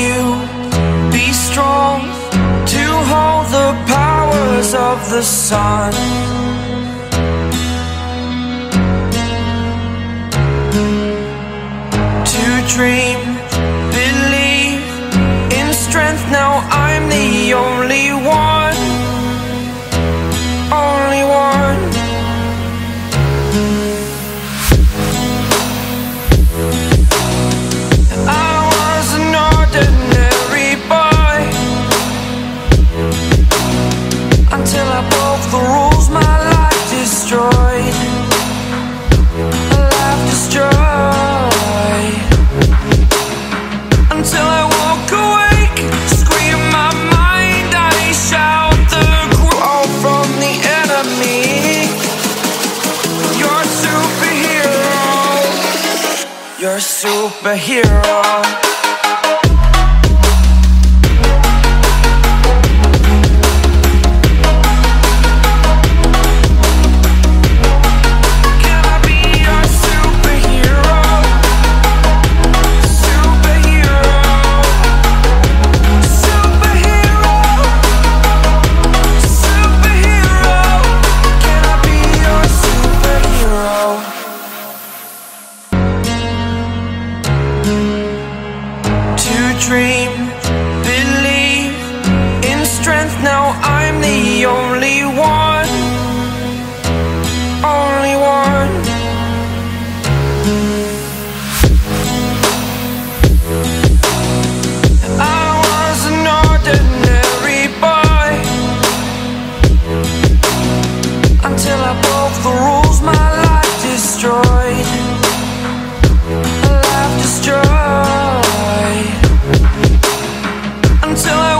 you. Be strong to hold the powers of the sun. To dream, You're a superhero. To dream, believe in strength. Now I'm the only one, only one. I was an ordinary boy until I broke the rules. My until I